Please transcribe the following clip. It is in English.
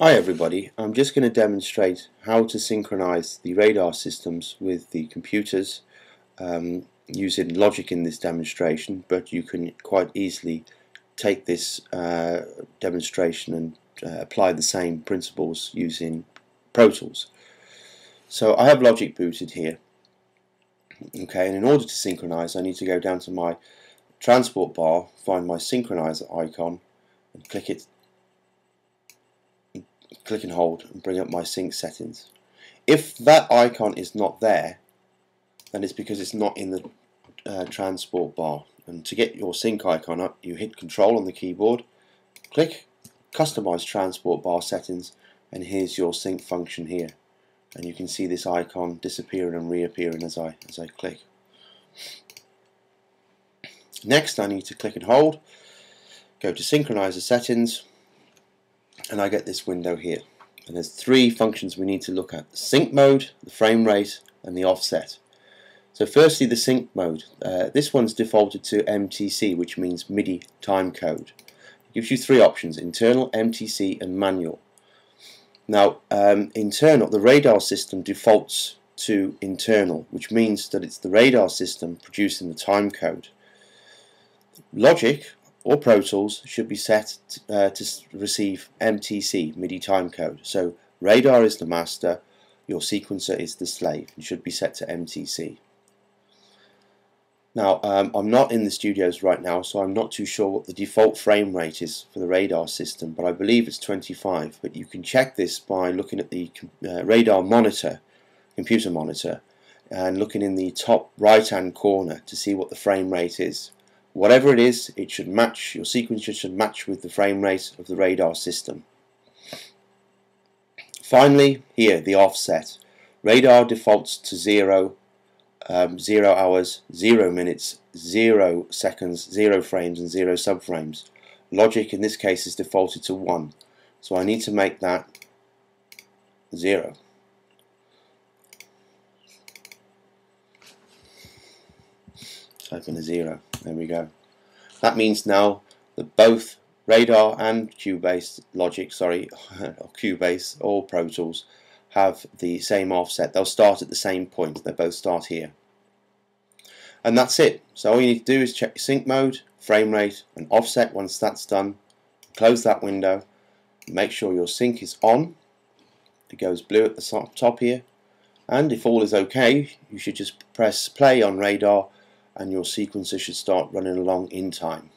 Hi everybody, I'm just going to demonstrate how to synchronize the radar systems with the computers um, using logic in this demonstration but you can quite easily take this uh, demonstration and uh, apply the same principles using Pro Tools. So I have logic booted here okay and in order to synchronize I need to go down to my transport bar find my synchronizer icon and click it click and hold and bring up my sync settings. If that icon is not there, then it's because it's not in the uh, transport bar. And to get your sync icon up, you hit control on the keyboard, click customize transport bar settings, and here's your sync function here. And you can see this icon disappearing and reappearing as I as I click. Next I need to click and hold, go to synchronizer settings, and I get this window here. And there's three functions we need to look at. The sync mode, the frame rate, and the offset. So firstly the sync mode. Uh, this one's defaulted to MTC, which means MIDI timecode. It gives you three options, internal, MTC, and manual. Now, um, internal, the radar system defaults to internal, which means that it's the radar system producing the timecode. Logic or Pro Tools should be set uh, to receive MTC, MIDI timecode. So radar is the master, your sequencer is the slave. and should be set to MTC. Now, um, I'm not in the studios right now, so I'm not too sure what the default frame rate is for the radar system, but I believe it's 25. But you can check this by looking at the uh, radar monitor, computer monitor, and looking in the top right-hand corner to see what the frame rate is. Whatever it is, it should match, your sequencer should match with the frame rate of the radar system. Finally, here, the offset. Radar defaults to 0, um, 0 hours, 0 minutes, 0 seconds, 0 frames and 0 subframes. Logic in this case is defaulted to 1. So I need to make that 0. Type in a zero. There we go. That means now that both radar and Cubase Logic, sorry, or Cubase or Pro Tools have the same offset. They'll start at the same point. They both start here. And that's it. So all you need to do is check sync mode, frame rate, and offset. Once that's done, close that window. Make sure your sync is on. It goes blue at the top here. And if all is okay, you should just press play on radar and your sequencer should start running along in time.